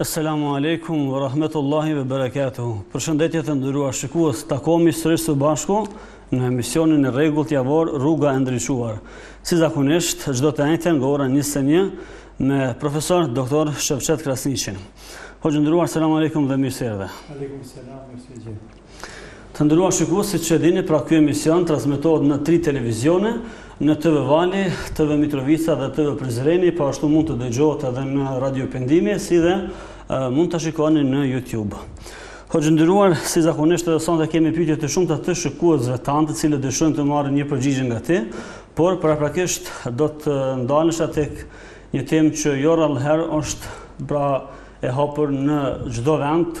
Esselamu alejkum ve rahmetullahi ve berekatuhu. Përshëndetje të nderuar shikues, takohemi sërish së bashku në emisionin e rregullt javor Rruga e ndriçuar. Si zakonisht, çdo të enjten nga ora 21 me profesor doktor Shefqet Krasniqin. Hoxhë i nderuar, selam alejkum dhe mirëserdhe. Alejkum selam, mirë se të gjeta. Të nderuar shikues, siç e dini, pra ky emision transmetohet në tri televizione, në TV Vali, TV Mitrovica dhe TV Prizreni, po ashtu mund të dëgjohet edhe në Radio Pendimi, si dhe mund ta shikoni në YouTube. Hoxhë i nderuar, si zakonisht edhe sonte kemi pyetje të shumta të shikuesve tanë, të cilët dëshirojnë të marrin një përgjigje nga ti, por paraprakisht do të ndalesha tek një temë që jo rrallëherë është pra e hapur në çdo vend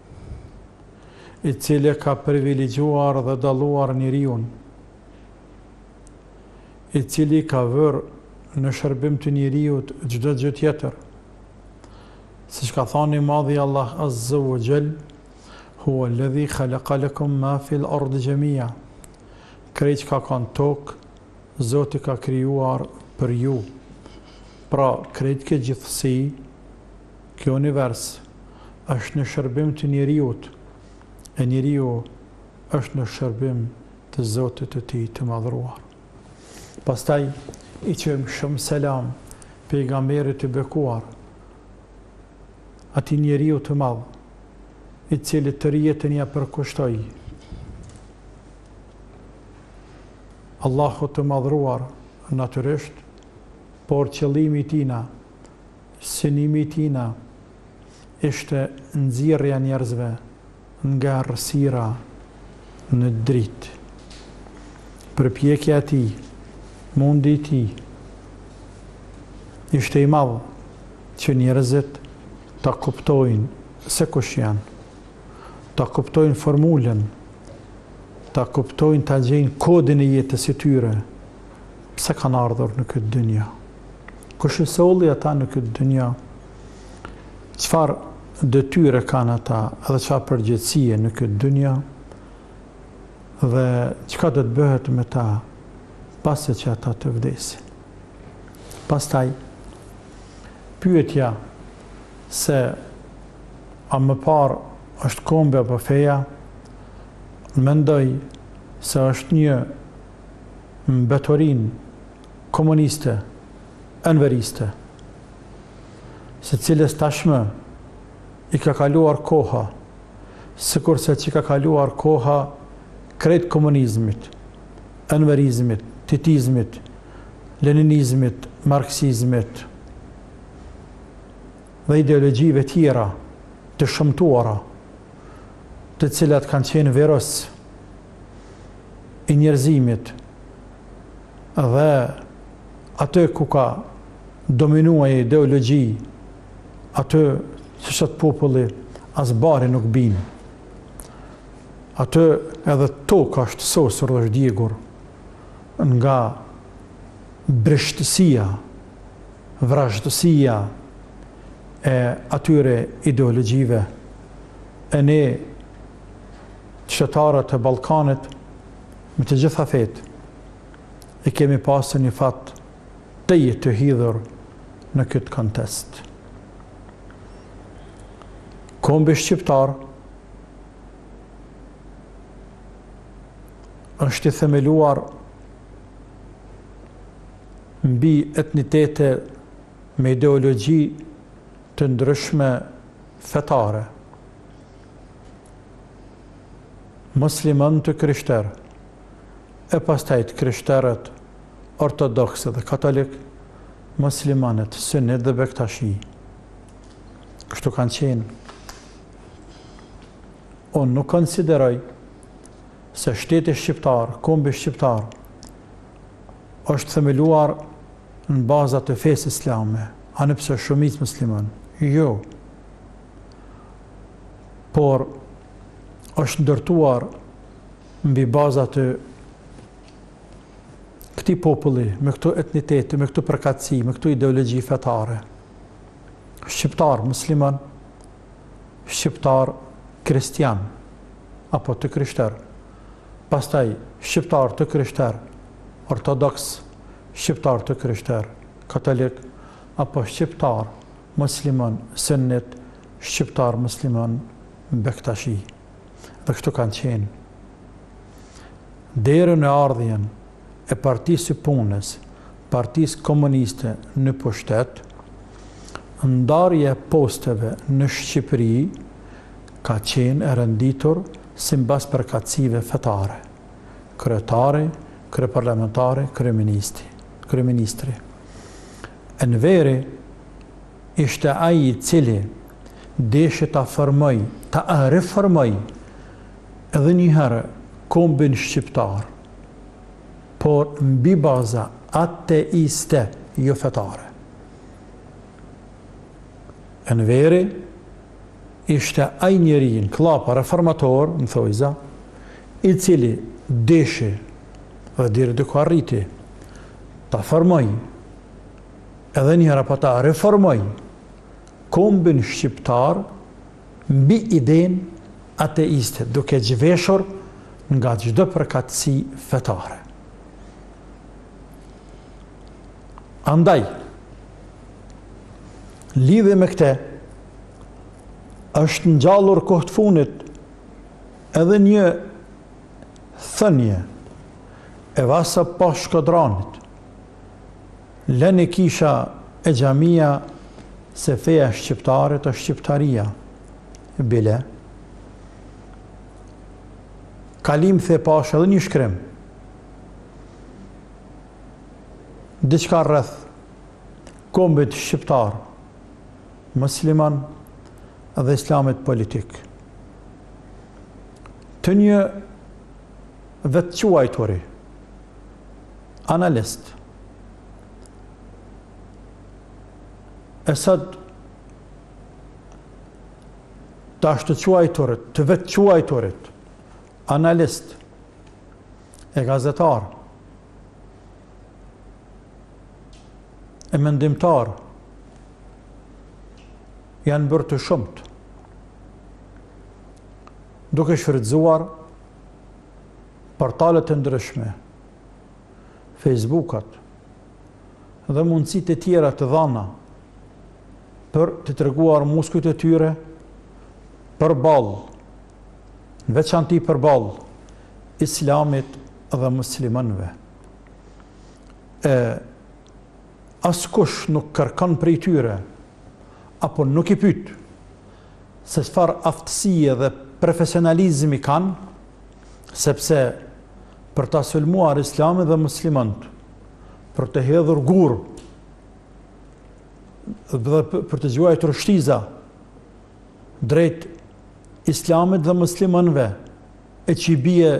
i cili ka privilegjuar dhe dalluar njeriun, i cili ka vërë në shërbim të njeriut çdo gjë tjetër, siç ka thënë i madhi Allah Azza wa Jall, Huwa alladhi khalaqa lakum ma fil ardi jami'a. Krejt çka ka ka në tokë, Zoti ka krijuar për ju. Pra, krejt kjo gjithësi, Kjo univers është në shërbim të njeriut, e njeriu është në shërbim të Zotit të tij të madhëruar. Pastaj i çojmë shumë selam pejgamberit të bekuar, atij njeriu të madh, i cili tërë jetën ia përkushtoi Allahut të madhëruar natyrisht, por qëllimi i tina, Synimi i tina ishte nxirrja e njerëzve nga errësira në dritë. Përpjekja e tij, mundi i tij ishte i madh që njerëzit ta kuptojnë se kush janë, ta kuptojnë formulën, ta kuptojnë ta gjejnë kodin e jetës së tyre, pse kanë ardhur në këtë dynja. Kush i solli ata në këtë dynja? Çfarë detyre kanë ata dhe çfarë përgjegjësie në këtë dynja? Dhe çka do të bëhet me ta pasi që ata të vdesin? Pastaj pyetja se a më parë është kombi apo feja, mendoj se është një mbeturinë komuniste, enveriste, së cilës tashmë i ka kaluar koha, sikurse që i ka kaluar koha krejt komunizmit, enverizmit, titizmit, leninizmit, marksizmit dhe ideologjive tjera të shëmtuara, të cilat kanë qenë virus i njerëzimit dhe aty ku ka dominu ajo ideologji, aty siç thotë populli as bari nuk bin. Aty edhe toka është sosur dhe është djegur nga brishtësia, vrazhdësia e atyre ideologjive. E ne qytetarët e Ballkanit me të gjitha fetë, e kemi pasë një fat tejet të hidhur në këtë kontekst. Kombi shqiptar është i themeluar mbi etnitete me ideologji të ndryshme fetare. muslimanë të krishterë, e pastaj të krishterët, ortodoksë dhe katolikë, muslimanët, sunnitë dhe bektashi. Kështu kanë qenë. Unë nuk konsideroj se shteti shqiptar, kombi shqiptar, është themeluar në baza të fesë islame, ani pse shumicë musliman. Jo. por është ndërtuar mbi baza të këtij populli, me këto etnitete, me këto përkatësi, me këto ideologji fetare. Shqiptar musliman, shqiptar kristian apo të krishter. Pastaj shqiptar të krishter ortodoks, shqiptar të krishter katolik apo shqiptar Musliman Sunnit, Shqiptar Musliman Bektashi. Dhe kështu kanë qenë. Deri në ardhjen e Partisë së Punës, Partisë Komuniste në pushtet, ndarja e posteve në Shqipëri ka qenë e renditur simbas përkatësive fetare, kryetari, kryeparlamentari, kryeministri, kryeministri. Enveri ishte ai i cili deshi ta formojë, ta reformojë edhe një herë kombin shqiptar, por mbi baza ateiste, jo fetare. Enveri ishte ai njeri, në kllapa reformator, në thonjëza, i cili deshi dhe deri diku arriti, ta formojë edhe një herë apo ta reformojë kombin shqiptar mbi idenë ateiste duke zhveshur nga çdo përkatësi fetare. Andaj, lidhje me këtë, është ngjallur kohët e fundit edhe një Thënie e Vaso Pashë Shkodranit lëni kisha e xhamia se feja e shqiptarit është shqiptaria bile kalimthi pashë edhe një shkrim diçka rreth kombit shqiptar musliman dhe islamit politik të një vetëquajturi analist e sot të ashtuquajturit, të vetëquajturit, analistë e gazetarë e mendimtarë janë bërë të shumtë, duke shfrytëzuar portale të ndryshme, Facebookat dhe mundësitë e tjera të dhana për të treguar muskujt e tyre përballë, në veçanti përballë islamit dhe muslimanëve. E, Askush nuk kërkon prej tyre apo nuk i pyet se çfarë aftësie dhe profesionalizmi kanë, sepse për ta sulmuar Islamin dhe muslimanët, për të hedhur gurë dhe për të gjuajtur shtiza drejt Islamit dhe muslimanëve, e që i bie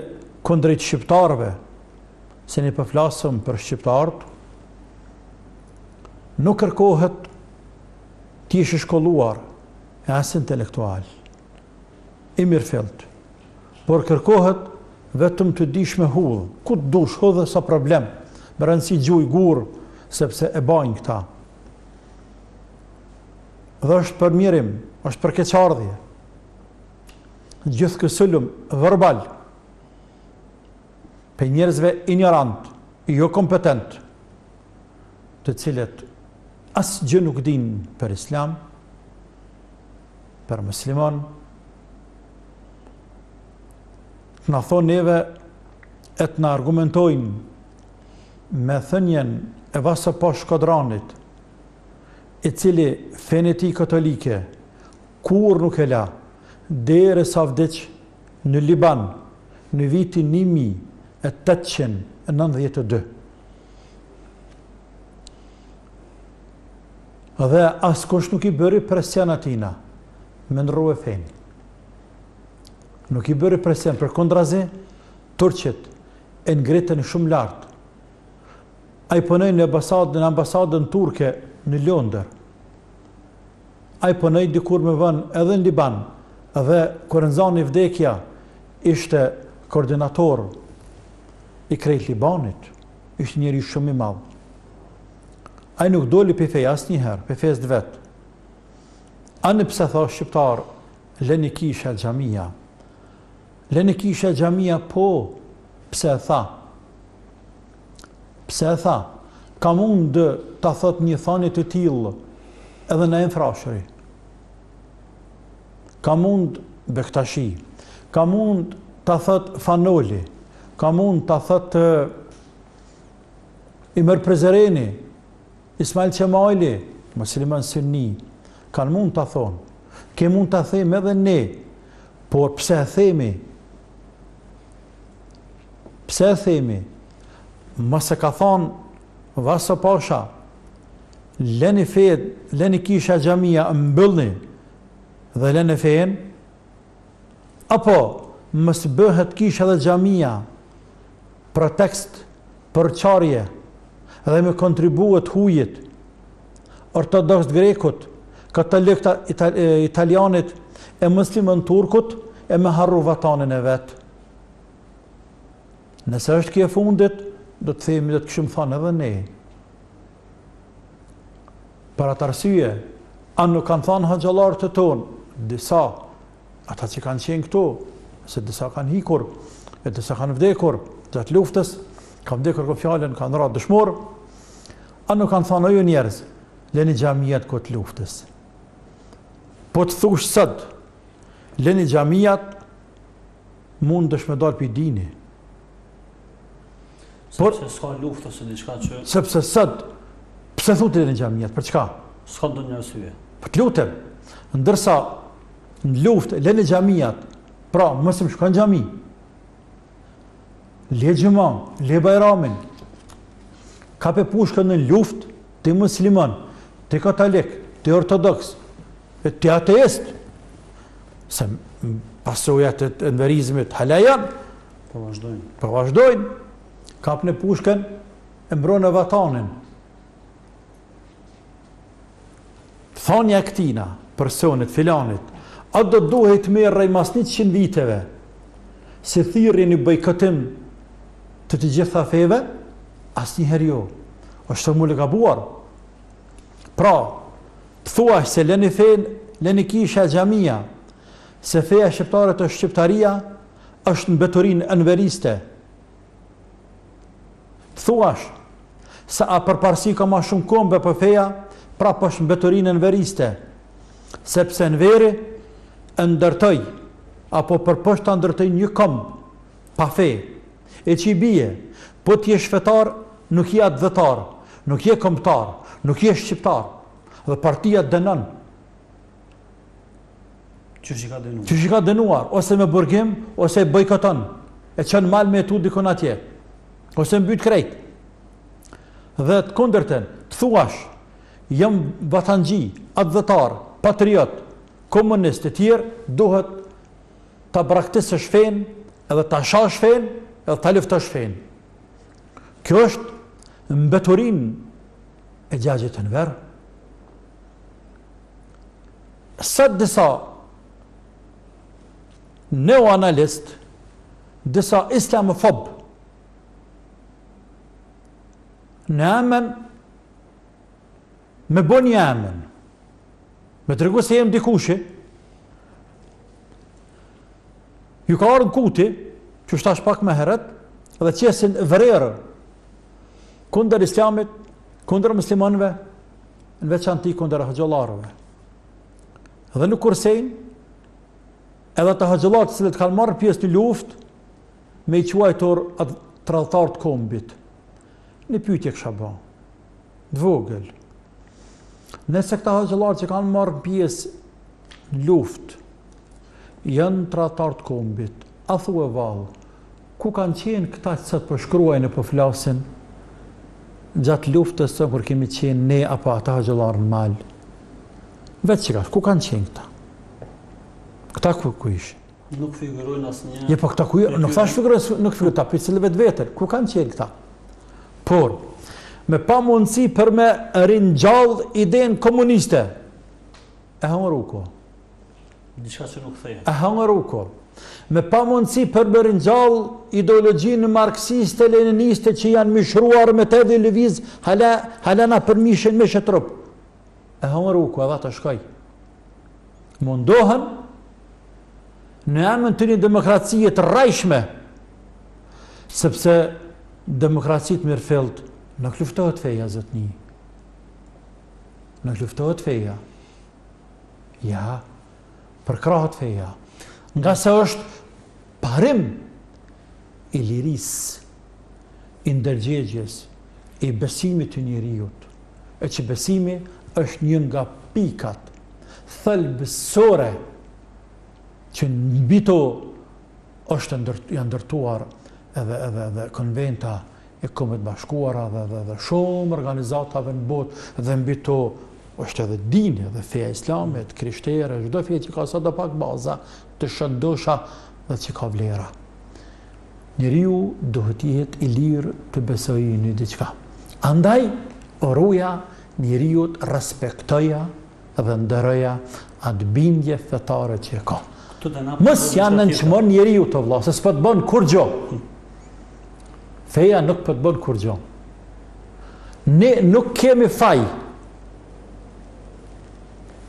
kundrejt shqiptarëve, Se ne po flasëm për shqiptarët, nuk kërkohet të jesh i shkolluar e as intelektual, i mirëfilltë, por kërkohet vetëm të dish me hudhë, ku të dush hudhe s'ka problem, me rëndësi gjuj gurë, sepse e bajnë këta. Dhe është për mjerim, është për keqardhje. Gjithë ky sulm verbal prej njerëzve injorant, jo kompetent, të cilët asgjë nuk din për islam, për muslimon, të na thonë neve e të na argumentojnë me thënien e Vaso Pashë Shkodranit, i cili fenë e tij katolike kurrë nuk e la, derisa vdiq, në Liban në vitin një mijë e tetëqind e nëntëdhjetë e dy. Dhe askush nuk i bëri presion atij na me ndrrue fenë. Nuk i bëri presion, përkundrazi, turqit e ngritën shumë lart. Ai punoi në ambasadën, në ambasadën turke në Londër. Ai punoi dikur më vonë edhe në Liban dhe kur e nxani vdekja ishte koordinator i krejt Libanit. Ishte njeri shumë i madh. Ai nuk doli prej feje asnjëherë, prej fesë të vet. Ani pse tha shqiptarë, leni kisha e xhamia. Leni kisha e xhamia po pse e tha pse e tha ka mund ta thot një thani të tillë edhe Naim Frashëri ka mund bektashi ka mund ta thot Fan Noli ka mund ta thot Ymer Prizreni Ismail Qemali, musliman sunni, kanë mund ta thonë, ke mund ta themi edhe ne, por pse e themi? Pse e themi? Mos e ka thonë Vaso Pasha, leni fenë, leni kisha xhamia, mbyllni dhe leni fenë, Apo, mos të bëhet kisha dhe xhamia pretekst për çarje dhe me i kontribue të hujit ortodoksi grekut, katoliku italianit e muslimani turkut e me harru vatanin e vet? Nëse është kjo e fundit, do të themi do të kishim thënë edhe ne. Për atë arsye, a nuk kanë thënë hoxhallarët tonë, disa, ata që kanë qenë këtu, se disa kanë hikur, e disa kanë vdekur, gjatë luftës, kanë vdekur kom fjalën, kanë ra dëshmorë, a nuk kanë thënë o ju njerëz, leni xhamiat gjatë luftës. Po të thush sot, leni xhamiat, mund edhe me dalë pi dinit, Por se s'ka luftë ose diçka që sepse sot pse thu ti leni xhamiat, për çka? S'ka ndonjë arsye. Po të lutem. Ndërsa në luftë leni xhamiat, pra mos shko n'xhami. Le xhumanë, le bajramin. Kape pushkën në luftë ti musliman, ti katolik, ti ortodoks, ti ateist. Se pasojat e enverizmit hala janë, Po vazhdojnë. Kapne pushken e mbrone vatanin. Thonja e këtina, personit, filanit, a do të duhej të merrej mas 100 viteve, si thirrje në bojkotim të të gjitha feve, asnjëherë jo, është e gabuar. Pra, të thuash se leni fenë, leni kisha xhamia, se feja shqiptarit është shqiptaria, është mbeturinë enveriste. Të thuash, se a përparsi ka ma shumë kombi apo feja, prap është mbeturinë enveriste, sepse Enveri e ndërtoi, apo u përpoq ta ndërtojë një komb, pa fe, e çi bie, po të jesh fetar, nuk je atdhetar, nuk je kombëtar, nuk je shqiptar, dhe partia të dënon, Qysh i ka dënuar, ose me burgim, ose bojkoton, e çon në mal me jetu dikun atje, ose mbyt krejt. Dhe të kundërtën, të thuash, jam vatanxhi, atdhetar, patriot, komunist e tjerë, duhet ta braktisësh fenë, edhe ta shash fenë, edhe ta luftosh fenë. Kjo është mbeturinë e xhaxhit Enver, Sot disa neoanalist, disa islamofob, në emër me bo një emër, me tregu se jem dikush, ju ka ardhë kutia, qysh thash pak ma herët, dhe qesin vrer, kunder islamit, kunder muslimonve, në veçanti kundër hoxhallarëve. Dhe nuk kursejnë edhe ata hoxhallarë të cilët kanë marrë pjesë në luftë, me i quajtur ata tradhtarë të kombit. Një pyetje kisha bo të vogël. Nëse këta hoxhallarë që kanë marrë pjesë në luftë janë tradhtarë të kombit, a thua vallë Ku kanë qenë këta që sot po shkruajnë e po flasin gjatë luftës, kur kemi qenë ne apo ata hoxhallarë në mal? Veti ku kanë qenë këta? Këta ku, ku ishin? Nuk figurojnë asnjë... Jo, po këta ku ishin? Nuk thash figurojnë, nuk figurojnë, ta pysin edhe vetveten. Ku kanë qenë këta? Por, në pamundësi për me ringjallë idenë komuniste, e hangër koha. Diçka që nuk kthehet. E hangër koha. Në pamundësi për me ringjall ideologjinë marksiste, leniniste që janë mishruar me te dhe lëviz hala, hala nëpër mishin, mish e trup. E hangër koha, edhe ajo shkoi. Mundohen në emën të një demokracije të rrejshme, sepse në demokracitë e mirëfillta nuk luftohet feja, zotni. Nuk luftohet feja. Jo, përkrahet feja. Ngase është parim i lirisë, i ndërgjegjes, i besimit të njeriut, e që besimi është një nga pikat thelbësore që mbi to është janë ndërtuar edhe, edhe, edhe konventa e Kombeve të Bashkuara dhe dhe dhe shumë organizatave në botë dhe mbi to është edhe dini dhe feja islame, të krishtere, çdo fe që ka sa do pak baza të shëndosha dhe që ka vlera. Njeriu duhet të jetë i lirë të besojë në diçka. Andaj, nderoja njeriut respektoja dhe nderoja atë bindje fetare që e ka. Mos ja nënçmo njeriut, vlla, se s'po të bën kurgjo. Feja nuk po të bën kurgjo. Ne nuk kemi faj.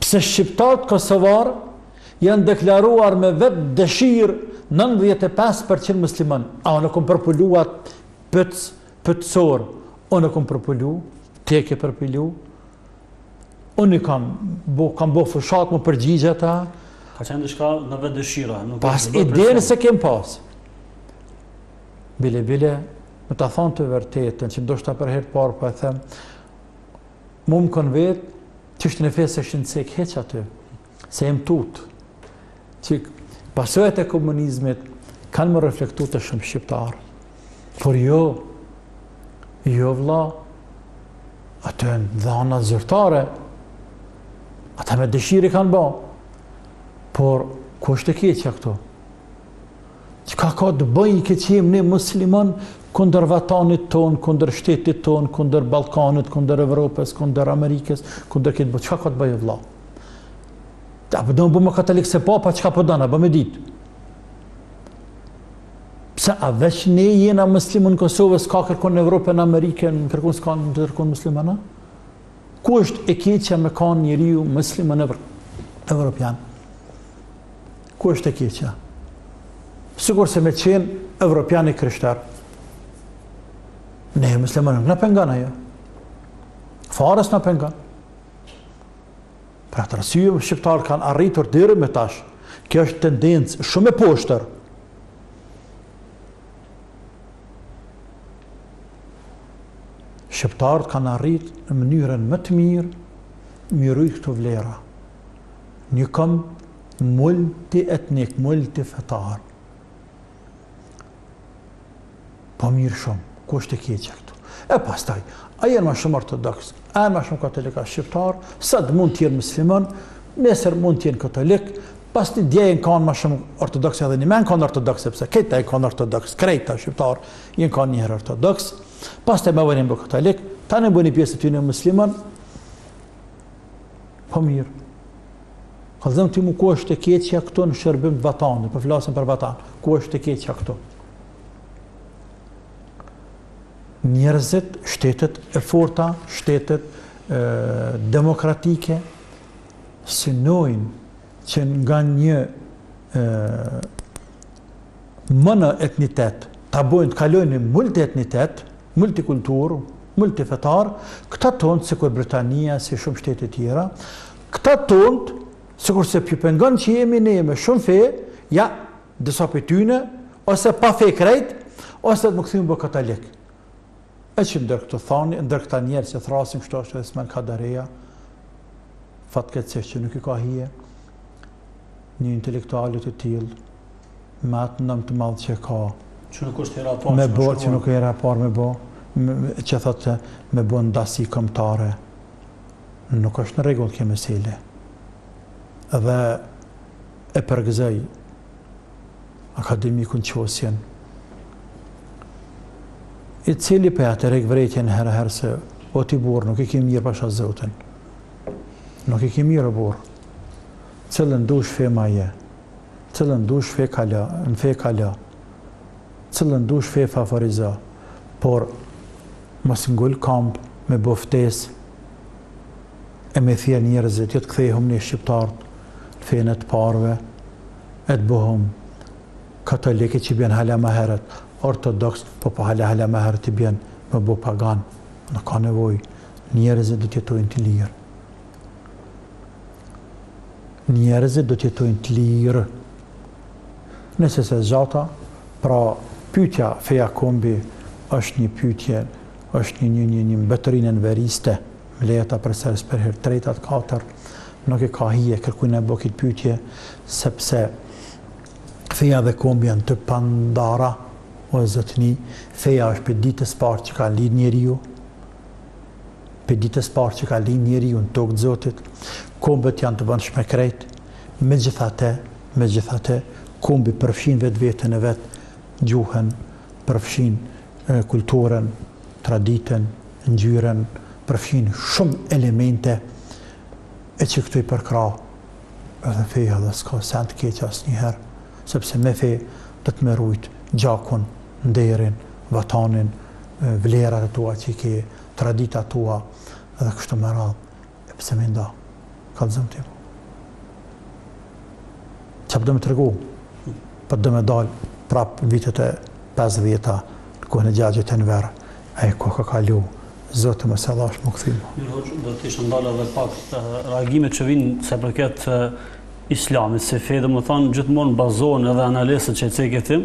Pse shqiptarët kosovarë janë deklaruar me vetëdëshirë 95% muslimanë. A unë e kam përpilu at pytës, pytësor, unë e kam përpilu, ti e ke përpilu, Unë i kam bo, kam bo fushat me u përgjigj ata. Ka qenë diçka me vetëdëshirë. Nuk pas ide nëse kem pas. Bile, bile, me ta thanë të vërtetën, që ndoshta për herë të parë po e them, mu me m'kon vet, çështjen e fesë s'e kish cek hiç aty. Se jem tut që pasojat e komunizmit kanë me reflektu te shumë shqiptarë. Por jo, jo vlla, ato janë dhana zyrtare, ata me dëshirë e kanë ba, por ku është e keqja këtu? Çka ka të bëjë që jemi ne musliman kunder vatanit tonë, kunder shtetit tonë, kunder Ballkanit, kunder Evropës, kunder Amerikës, kunder kësaj bote, çka ka të bëjë vlla? A po don me bo katolikë se papa, çka po don, a bon me ditë. Pse, a veç ne jena musliman në Kosovë, s'ka kërkun në Evropë, në Amerikë, kërkun s'ka, kërkun musliman? Ku është e keqja me kan njeriu musliman evropian? Ku është e keqja? Sikurse me qenë Evropian i krishtarë. Ne muslimanë nuk na pengon ajo. Fare s'na pengon. Për atë arsye shqiptarët kanë arritur deri më tash. Kjo është tendencë shumë e poshtër. Shqiptarët kanë arrit në mënyrën më të mirë me i rujt këto vlera. Një komb multi-etnik, multi-fetar. Po mirë shumë, ku është e keqja këtu? E pastaj, a janë ma shumë ortodoks, a janë ma shumë katolik shqiptar, sot mund të jenë musliman, nesër mund të jenë katolik, pastaj dje jen kanë ma shumë ortodoks edhe njëmend kanë ortodoks, sepse krejt jen kanë ortodoks, krejt shqiptarët jen kanë një herë ortodoks, pastaj ma vonë katolik, tani bo ni pjesë e tyne musliman, Po mirë. Kallzom ti mu ku është e keqja këtu në shërbim të vatanit, po flasim për vatan, ku është të keqja këtu? Njerëzit, shtetet e forta, shtetet e, demokratike, synojnë që nga një e, monoetnitet, ta bëjnë të kalojnë në multietnitet, multikulturë, multifetar, këta tonët sikur Britania, si shumë shtete tjera, këta tonët, sikurse po ju pengon që jemi ne me shumë fe, ja, disa prej tyne, ose pa fe krejt, ose me u kthy me bo katolik. E që ndër këto thani, ndër këta njerëz që thrasin kështu është edhe Ismail Kadareja, fatkeqësisht që nuk i ka hije një intelektuali të tillë me atë nam të madh që ka. Që nuk është hera e parë. Me bo që nuk është hera e parë me bo, që thotë me bo ndasi kombëtare. Nuk është në rregull kjo mesele. Dhe e përgëzoj akademikun Qosjen, i cili për atë i hek vrejtjen herë herë se o ti burrë nuk i ke mirë pasha zotin. Nuk i ke mirë o burrë. Cilën dush fe mbaje. Cilën dush fe kale, në fe kale. Cilën dush fe favorizo. Por, mos ngul kamë me ba ftesë e me thirrë njerëzit, jo të kthehem na shqiptarët në fenë e të parëve, e të bohem katolikë që bjen hala më herët ortodoksë po po hala hala më herët të bjen me bo pagan nuk ka nevojë njerëzit do të jetojnë të lirë njerëzit do të jetojnë të lirë nëse s'e zgjata pra pytja feja kombi është një pytje është një një një një mbeturinë enveriste Më lejo ta përsëris për herë të tretë a të katërt, nuk e ka hije kërkujt me bo këtë pyetje, sepse feja dhe kombi janë të pandara, o zotni, feja është prej ditës së parë që ka le njeriu, prej ditës së parë që ka le njeriu në tokë të Zotit, kombet janë të vonshme krejt, megjithatë, megjithatë, kombi përfshin në vetveten e vet, gjuhën, përfshin kulturën, traditën, ngjyrën përfshin shumë elemente e që këto i përkrah edhe feja e s'ka sen të keqe asnjëherë, sepse me fe do ti me rujt gjakun, nderin, vatanin, vlerat e tua që i ke, traditat e tua dhe kështu me radhë. E pse me i nda? Kallëzom ti po. Çka po do me tregu? Po do me dal prap vitet e 50-ta, në kohën e xhaxhit Enver. Ajo kohë ka kalu. Zoti mos e dhashtë me u kthy ma. Mirë hoxhë, do të isha ndalë edhe pak reagimet që vijnë sa i përket Islamit si fe, domethënë gjithmonë bazohen edhe analistët që cekëm ti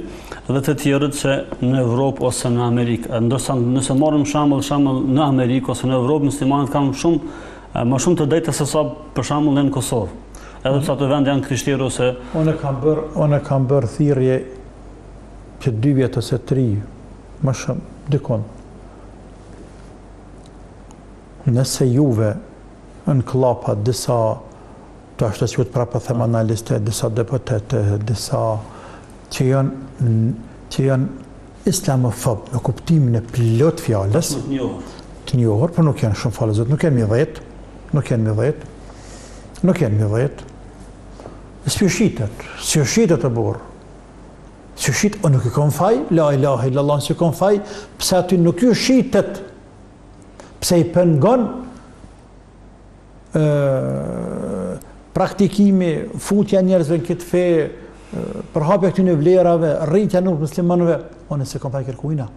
dhe të tjerët se në Evropë ose në Amerikë. Ndërsa nëse marrim shembull shembull në Amerikë ose në Evropë, muslimanët kanë shumë më shumë të drejta sesa për shembull në Kosovë. Edhe pse ato vende janë të krishtera ose unë kam bërë, unë kam bërë thirrje qe dy vjet ose tri më shumë dikun. Nëse juve në kllapa disa Tash te s'jush prapë po them analistë, disa deputetë, disa që janë që janë islamofobë në kuptimin e plotë të fjalës. Të njohur. Të njohur, por nuk janë shumë falë Zotit, nuk janë mbi dhjetë, nuk janë mbi dhjetë, nuk janë mbi dhjetë. S'ju shitet, s'ju shitet o burrë. S'ju shitet, o nuk ju kom faj, la ilahe illallah, s'kom faj, pse aty nuk ju shitet, pse i pengon praktikimi, futja e njerëzve në këtë fe, përhapja këtyne vlerave, rritja numrit muslimanëve, unë s'e kam fajin kërkujna.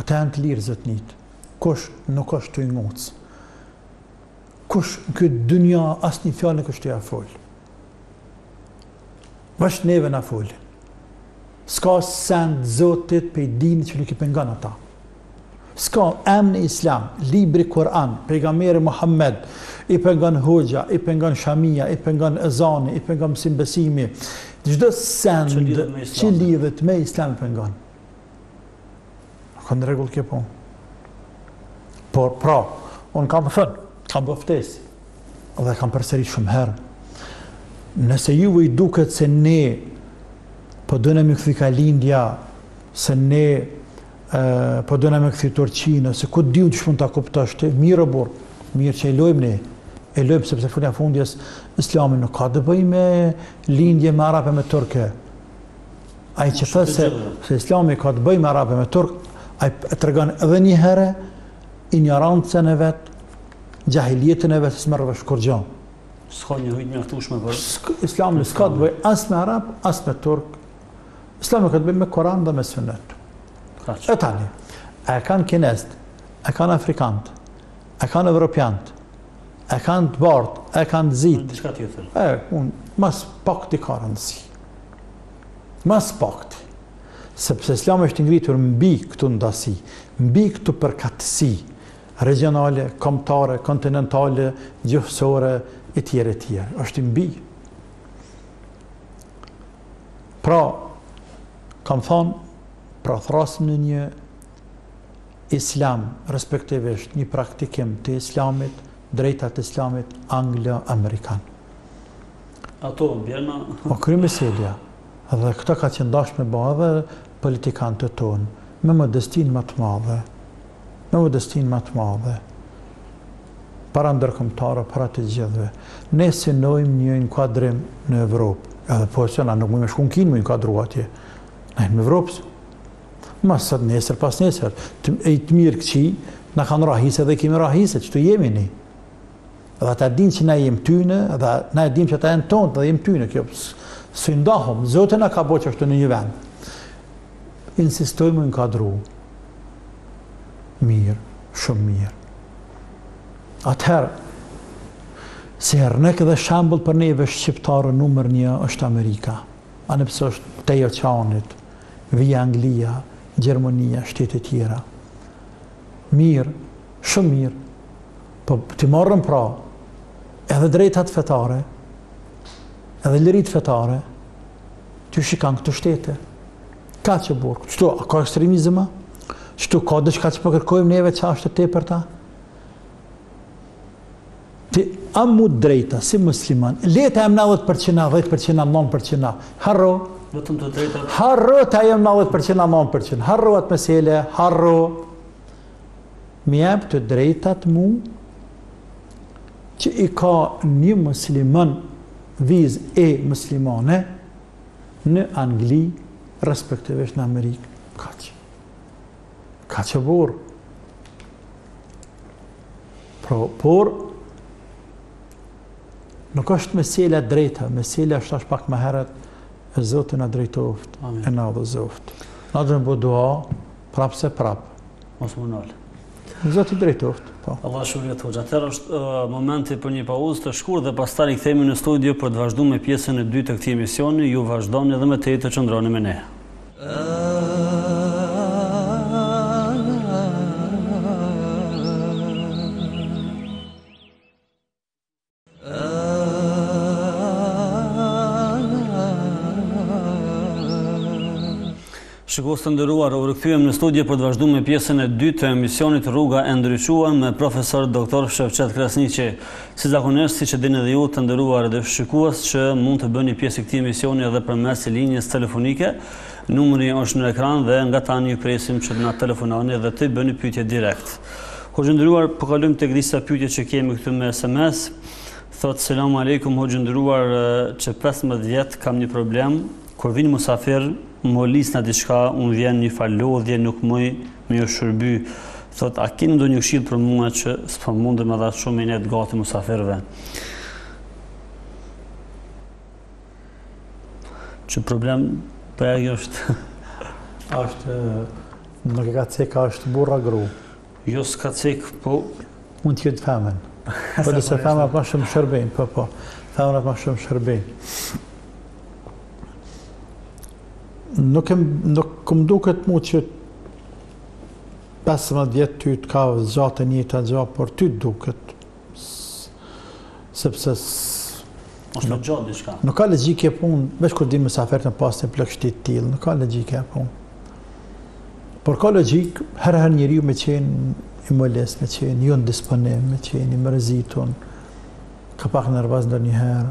Ata janë të lirë zotnitë, kush nuk është tu i nguc, kush në këtë dynja as një fjalë nuk është tu ja fol. Veç neve na folin. S'ka send t'Zotit prej dinit që nuk i pengon ata. S'ka emni islam, libri Kur'an, pejgamberi Muhammed, i pengon hoxha, i pengon shamia, i pengon ezani, i pengon mësim besimi. Çdo send që lidhet me islam i pengon. A o në rregull kjo po. Por, pra, unë kam thënë, kam bë ftesë, dhe kam përsërit shumë herë, nëse juve ju duket se ne po dojna me kthy ka lindja, se ne po dojna me kthy Turqinë, se këtë dihet që mund ta kuptosh, mirë bre burrë, mirë qe e lajmë ne, e lajmë sepse fundja fundit islami nuk ka të bëjë me lindje me arabë e me turq, Ai që thotë se Islami ka të bëjë me arabë e me turq, ai e tregon edhe një herë injorancën e vet, xhahilijetin e vet, s'merr vesh kurgjë. S'ka njohuri t' mjaftueshme për, Islami s'ka të bëjë as me arab, as me turk. Islami ka të bëjë me Kur'an dhe me Sunet. Kaq. E tani, a e kanë kinezët, e kanë afrikanët, e kanë evropianët, e kanë të bardhët, e kanë të zitë. Diçka tjetër. E, unë, ma së pakti ka rëndësi. ma së pakti, sepse Islami është i ngritur mbi këto ndasi, mbi këto përkatësi regjionale, kombëtare, kontinentale, gjuhësore etj etj. Është i mbi. Pra, kam thënë, pra thrasim në një islam, respektivisht një praktikim të islamit, drejt atij islamit anglo-amerikan. Ato bjerna. U kry meselja dhe këtë a ka qenë dashtë me ba edhe politikanët tonë me modestinë më të madhe me modestinë më të madhe para ndërkombëtarëve para të gjithëve ne synojmë një inkuadrim në Evropë edhe po se na nuk mund të shkojmë në Kinë me inkuadru atje na jemi Evropë ama sot nesër pasnesër e të mirë a t'këqij na kanë ra hise dhe kemi ra hise qitu jemi ne Dhe ata dinë që na jemi t'tyne dhe na e dimë që ata janë tonë dhe jemi t'tyne. Kjo s'ndahem, Zoti na ka bo që është në një vend. Insistojmë në kadru. Mirë, shumë mirë. Atëherë, si ernek dhe shembull për neve shqiptarë numër një është Amerika. Anë përtej oqeanit, vjen Anglia, Gjermania, shtetet tjera. Mirë, shumë mirë, Po t'i marrim pra edhe drejtat fetare, edhe liritë fetare, t'i shikojmë këtu shtete. Kaq, burrë, qëtu a ka ekstremizëm a? Qëtu ka diçka që po kërkojmë neve që asht tepërt a? Ti ama t'drejtat si musliman, leta e më nëntdhet përqind a, dhet përqind a, nëntë përqind a, harro, Vetëm të drejtat. Harro a jam 90% aman përqind. Harro atë mesele, harro. M'i jep të drejtat mu që i ka një musliman vajzë muslimane në Angli respektivisht në Amerikë kaq, kaq burrë pra por Nuk është meselja e drejta, meselja është ajo pak më herët, e Zoti na drejtoftë, e në dhe Zotë. Na duhet me bo dua, prapë se prapë. Mos më nëllë. Zoti i drejtoftë, po. Allah shumë jetë hoxhë. Atëherë është momenti për një pauzë të shkurt dhe pastaj kthehemi në studio për të vazhdu me pjesën e dytë të këtij emisioni, ju vazhdoni edhe më tej të qëndroni me ne. Shikues të nderuar, u rikthyem në studio për të vazhdu me pjesën e dytë të emisionit Rruga e ndriçuar me profesor Dr. Shefqet Krasniqi. Si zakonisht, siç e dini edhe ju të nderuar shikues që mund të bëheni pjesë e këtij emisioni edhe përmes linjës telefonike, numri është në ekran dhe nga tani ju presim që të na telefononi dhe të bëni pyetje direkt. Hoxhë i nderuar, po kalojmë tek disa pyetje që kemi këtu me SMS. Thot selam aleikum hoxhë i nderuar, qe 15 vjet kam një problem, kur vin musafir, më lëshon diçka, më vjen një farë lodhje, nuk muj me ju shërby. Thot a keni ndonjë këshillë për mua që s'po mundem edhe atë shumë inet ndaj musafirëve. Ky problem po, është... është... Nuk e ka cek a është burrë a gru. Jo s'ka cek po. Mund të jetë femën. Po de, se femrat ma shumë shërbejnë, po po. Femrat ma shumë shërbejnë. Nuk, em, nuk po m'duket mu që 15 vjetë ty të ka zgjat e njëjta gjo, por ty të duket. sepse nuk ka logjikë kjo punë, veç kur dimë se aferim me pas një plogështi të tillë, nuk ka logjikë kjo punë. Por ka logjikë herë herë njeriu me qenë i molis, me qenë jo në disponim, me qenë i mërzitun, ka pak nervoz ndonjëherë.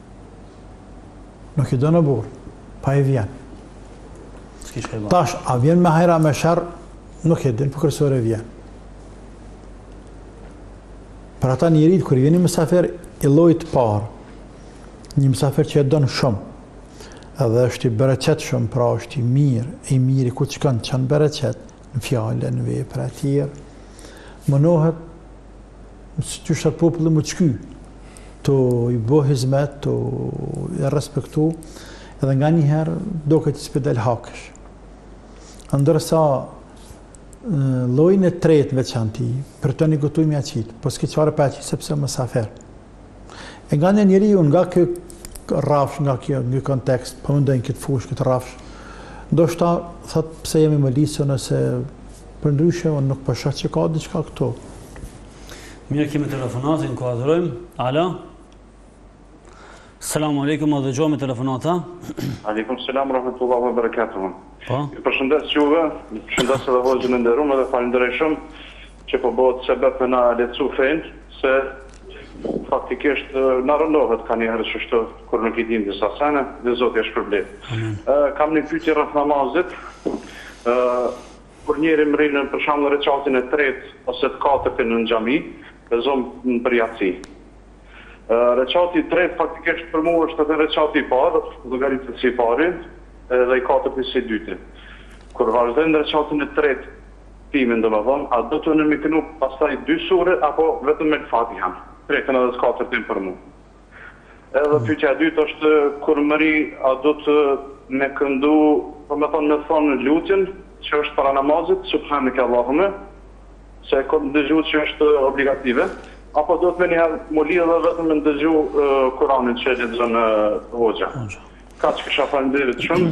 Nuk i do na burrë, pa i vjen. Tash, a vjen me hajr a me sherr, nuk e din, për po kryesore vjen. Për ata njerit, kur i vjen një mysafir i llojit parë, një mësafer që e donë shumë, edhe është i bereqet shumë, pra është i mirë, i mirë i ku të shkon, çon bereqet, në fjalë, në vepër, atëherë, munohet Qysh thot populli m'u shky, tu i bo hyzmet, tu e respektu, edhe nganjëherë doket s'i del hakësh. Ndërsa, llojin e tretë veçanti, për te ni gotë uj me ia qitë, po s'ki qare pa ia qitë sepse mysafir. E nganjë njeri nga kjo rafsh, nga ky kontekst, po mendoj në këtë fushë, këtë rafsh, ndoshta, thot, pse jemi molis, nëse për ndryshe, unë nuk po shoh po që ka diçka këtu. Mirë kemi telefonatë, ta kuadrojmë. Alo? Selam aleikum, dëgjohemi telefonata. Aleikum, selam, rahmetullah, ve berekatuhu. Po? Përshëndes juve, përshëndes edhe hoxhën e nderum edhe falënderoj shumë. që po bëhet sebep me na lehtësu fenë, se faktikisht na rënohet kanjëherë kështu kur nuk i dimë disa sene, dhe Zoti e shpërbleftë. Kam një pyetje rreth namazit, kur njeri mrrin në për shembull rekatin e tretë ose të katërtin në xhami, e zon për jaci. Rekati i tretë faktikisht për mua është edhe rekati i parë, llogaritet si i pari, edhe i katërti si i dyti. Kur vazhdojmë në rekatin e tretë, Timin domethënë, a duhet me i këndu pastaj dy sure apo vetëm El Fatihan, tretën edhe të katërtin për mu. Edhe pyetja e dytë është kur mrrij a duhet me këndu domethënë me thonë lutjen që është para namazit Subhaneke Allahume se e kom dëgju që është obligative apo duhet menjëher mu lidh dhe vetëm me ndëgju Kuranin që e lexon hoxha. Kaq kisha faleminderit shumë.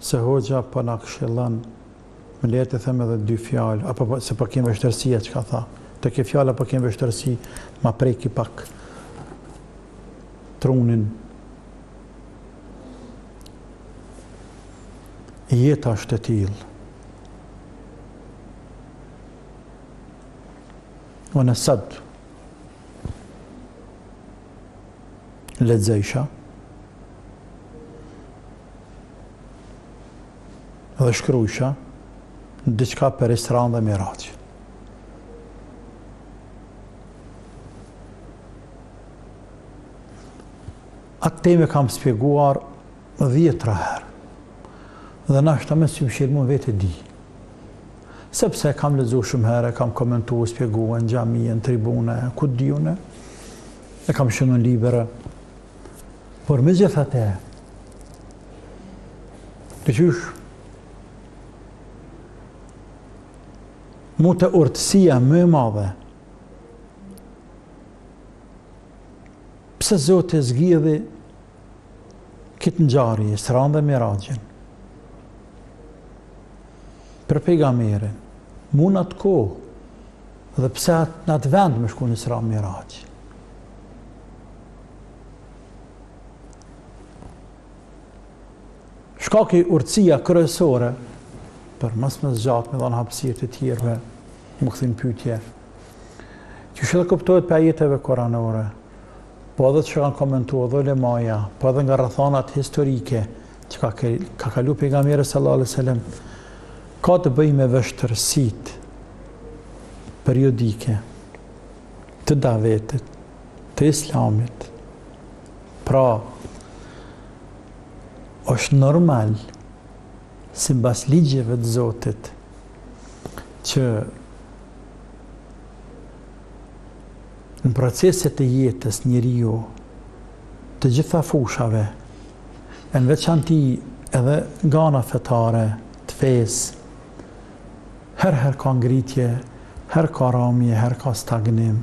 Se hoxha po na këshillon, më le të them edhe dy fjalë, apo po, se po kem vështirësi a çka tha. Te kjo fjala po kem vështirësi, ma preki pak trunin. Jeta është e tillë. Unë sot lexojsha Dhe shkrujsha diçka për Isranë dhe Miraxh. Atë temë e kam spjeguar dhjetëra herë. Dhe n'dashtë me i mshelë sytë mun vetë e di. Sepse e kam lexu shumë herë, e kam komentu, spjegu, në xhami, në tribunë, ku di unë, e kam shënu në libër, Por megjithatë, te qysh, mu te urtësia më e madhe, pse Zoti e zgjidhi këtë ngjarje, Isranë dhe Miraxhin, për pejgamberin, mu në atë kohë, dhe pse në atë vend me shku në Isra në Miraxh. Shkaku, urtësia kryesore, për mos me zgjatë me dhanë hapsirë të tjerëve, me kthy pytje, qysh edhe kuptohet prej ajeteve kuranore, po edhe që kanë komentu edhe ulemaja, po edhe nga rrethanat historike, që ka, ke, ka kalu pejgamberi salallahu selam, ka të bëjë me vështirësitë periodike të davetit, të Islamit. Pra, është normal simbas ligjeve të Zotit që në proceset e jetës njeriu të gjitha fushave e në veçanti edhe nga ana fetare të fesë herë herë ka ngritje herë ka ramje herë ka stagnim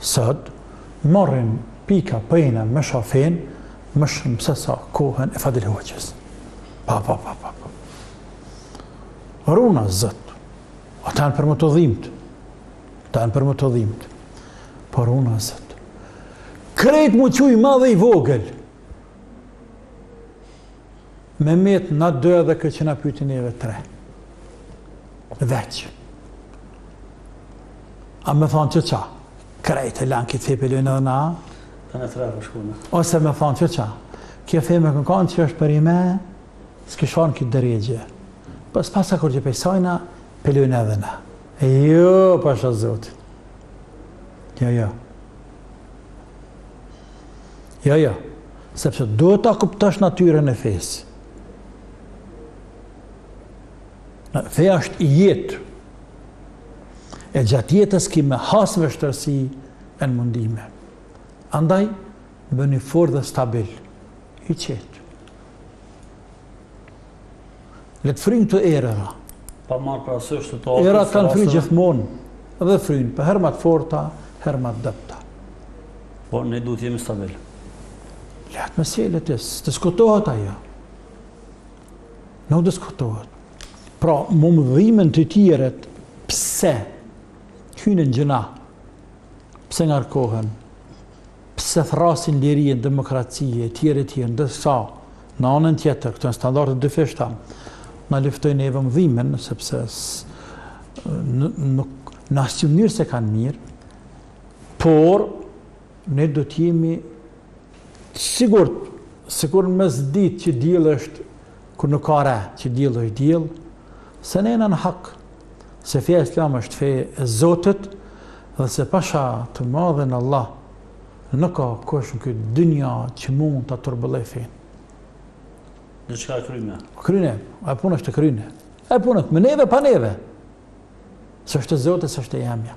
Sot, marrin pika pëjna me shafenë më shumë se sa kohën e Fadil Hoxhës. Pa, pa, pa, pa, pa. Ruajna, Zot, ata janë për më të dhimtë. Ata janë për më të dhimtë. Po ruajna, Zot, krejt më quj madh e i vogël. Mehmet na do edhe këtë që na pyeti neve tre. Veç. A me thonë që qa? Krejt e lanë këtë hip e lujmë edhe na? Të në tre po shkojmë. Ose me thonë që qa? Kjo thejme kokan që është për i me, s'ki shonë këtë dërjegje. Për po s'pasa kur që pejsojna, po lujmë edhe na. E jo, pasha zotit. Jo, jo. Jo, jo, sepse duhet ta kuptosh natyrën e fesë. Feja është jetë. E gjatë jetës ki me has vështirësi e në mundime. Andaj, bëhu i fortë dhe stabil. I qetë. Le të fryjnë erërat. Pa marrë parasysh. Erat kanë fry gjithmonë dhe fryjnë po herë ma t'forta, herë ma t'dobta. Por ne duhet jemi stabil. Le atë mesele të diskutohet ajo. Nuk diskutohet. Pra, mu më dhimen të tjerët, pse hyjnë në gjëna, pse ngarkohen, Pse thërrasin lirinë, demokraci, etj, etj, ndërsa, në anën tjetër, këto janë standarde të dyfishta, na luftojnë neve, m'dhimen, sepse nuk në asnjë mënyrë s'e kanë mirë, por ne do të jemi të sigurt, sikur në mesditë që dielli është Kur nuk ka re që dielli është diell se ne jena në hak se feja islam është fe e Zotit dhe se pasha të madhin Allah nuk ka kush në këtë dynja që mund ta turbulloj fenë. Dhe ç'ka kryne? Kryne, ajo punë është e kryne. Ajo punë, me neve pa neve. Se është e Zotit, s'është e jemja.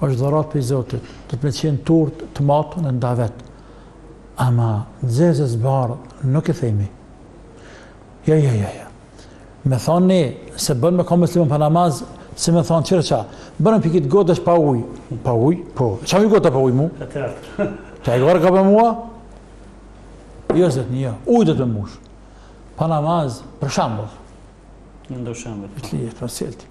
është dhuratë prej Zotit, duhet me qenë t'urtë, të matur në davet, ama të zezës bardhë nuk e themi. Ja, ja, ja, ja. Me thonë ne, se bën me kanë musliman pa namaz, si me thënë qysh, bën po kjo gotë është pa ujë, pa ujë, po, çka m'vyn gotë pa ujë mu? Të e gërë ka për mua? Jo, zëtë një, jo. ujë dhe të mushë. Pa namaz, për shembull. Një ndër shembull. Për të lije, për të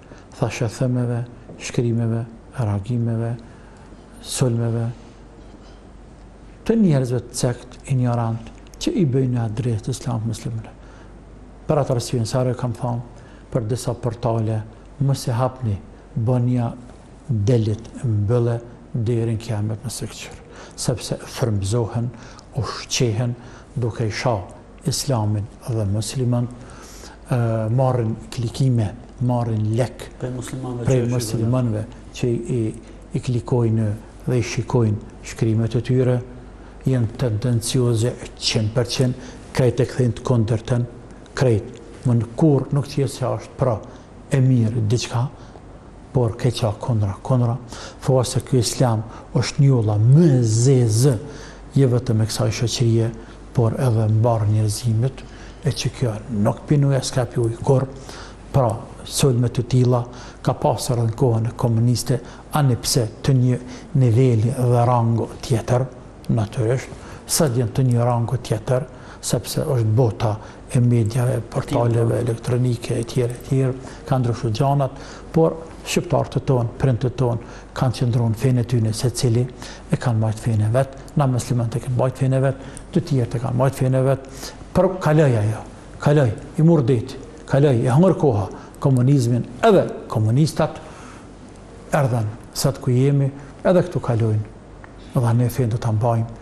thashethemeve, shkrimeve, reagimeve, sulmeve të njerëzve të cekët, injorantë, që i bëjnë në adresë të islamit, muslimanëve. Për atë arsye, sa herë kam thanë, për disa portale, mos i hapni, bania delete, mbylle, deri n'kiamet mos e kqyr, sepse fryëmzohen, ushqehen, duke i sha, Islamin dhe muslimanët marrin klikime, marrin lek prej muslimanve që i klikojnë dhe i shikojnë shkrimet e tyre, janë tendencioze 100%, krejt e kthejnë të kundërtën, krejt. Madje kurrë nuk qesin se është pra e mirë diçka, por të keqe kondra, kondra, thua se ky islam është njolla më e zezë, jo vetëm e kësaj shoqërie, por edhe mbarë njerëzimit, e që kjo nuk pin ujë e s'ka pi ujë kurrë, pra sulme të tilla ka pasur edhe në kohën komuniste, ani pse të një niveli dhe rangu tjetër, natyrisht, sot janë të një rangu tjetër, sepse është bota e mediave, portaleve elektronike e tjere e tjere, kanë ndryshu gjanat, por shqiptarët tonë, prindët tonë, kanë qëndru në fenë e tyne secili, e kanë majtë fenë e vet, na myslimanët e kem majtë fenë e vet, të tjerët e kanë majtë fenë e vet, por kaloi ajo, kaloi, i mori ditët, kaloi, e hëngër koha, komunizmin edhe komunistat, erdhen, sot ku jemi, edhe këta kalojnë, dhe ne fenë do ta mbajmë,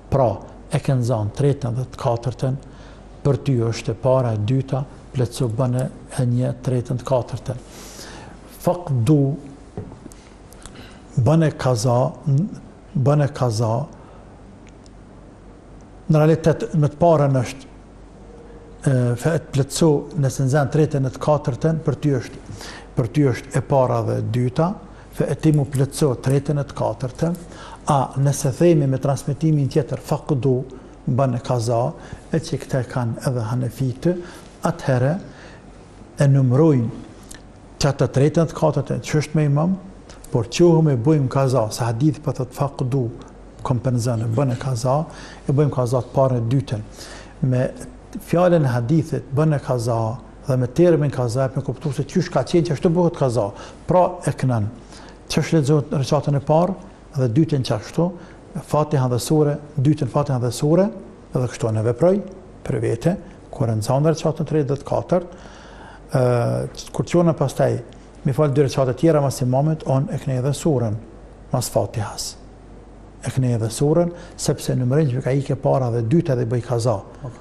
Pra, e ke nxanë të tretën dhe të katërten, për ty është e para e dyta, plotëso bëne edhe një të tretën të katërten. Fakdu bëne kaza bëne kaza në realitet me të parën është fe etimmu plotëso nëse nxan të tretën e të katërten për ty është për ty është e para dhe e dyta Fe etimmu plotëso të tretën e të katërtën, a nëse themi me transmetimin tjetër fakdu, bëne kaza, e që këtë e kanë edhe hanefitë, atëherë e numërojmë qatë të tretën e të katërtën që është me imam, por çohemi e bëjmë kaza, se hadithi po thotë fakdu, kompenzone, bëne kaza, e bëjmë kaza të parën e të dytën. Me fjalën e hadithit, bëne kaza, Dhe me termin kaza jep me kuptu se qysh ka qenë qashtu bëhet kaza. Pra e kënon. Qysh lexohet rekatin e parë dhe dytën qe kështu, Fatihën dhe sure, dytën Fatihën dhe sure, dhe kështu unë veproj për vete, kur e nxanë rekatin e tretë dhe të katërt, ë kur çohna pastaj m'i fal dy rekate tjera mas imamit, unë e knej dhe surën mas Fatihës. E knej edhe surën, sepse e numëroj që ka ik e para dhe e dyta dhe bëj kaza.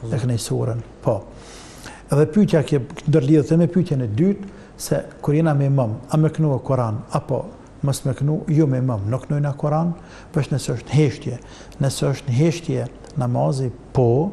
E knej surën, po. Edhe pytja kjo ndërlidhet me pytjen e dytë, se kur jena me imam, a me knu Kuran, apo mos me knu, jo jo me imam, nuk knojna Kuran, përveç nëse është në heshtje. Nëse është në heshtje namazi, po,